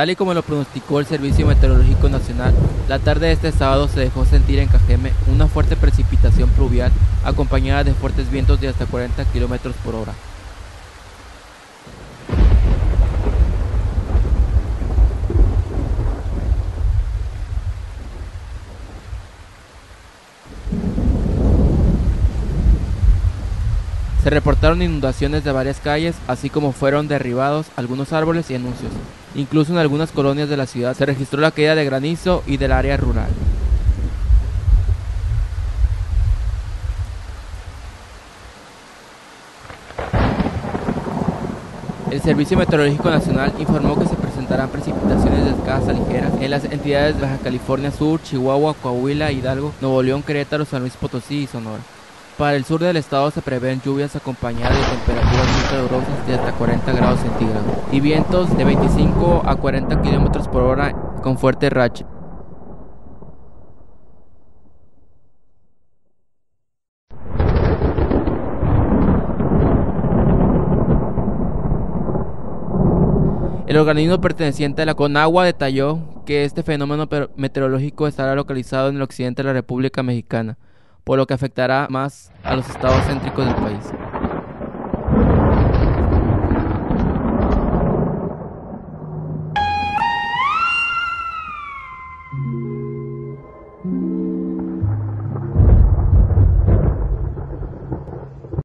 Tal y como lo pronosticó el Servicio Meteorológico Nacional, la tarde de este sábado se dejó sentir en Cajeme una fuerte precipitación pluvial acompañada de fuertes vientos de hasta 40 km por hora. Se reportaron inundaciones de varias calles, así como fueron derribados algunos árboles y anuncios. Incluso en algunas colonias de la ciudad se registró la caída de granizo y del área rural. El Servicio Meteorológico Nacional informó que se presentarán precipitaciones de escasa ligeras en las entidades de Baja California Sur, Chihuahua, Coahuila, Hidalgo, Nuevo León, Querétaro, San Luis Potosí y Sonora. Para el sur del estado se prevén lluvias acompañadas de temperaturas muy calurosas de hasta 40 grados centígrados y vientos de 25 a 40 kilómetros por hora con fuerte racha. El organismo perteneciente a la CONAGUA detalló que este fenómeno meteorológico estará localizado en el occidente de la República Mexicana por lo que afectará más a los estados céntricos del país.